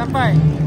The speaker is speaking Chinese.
三拜。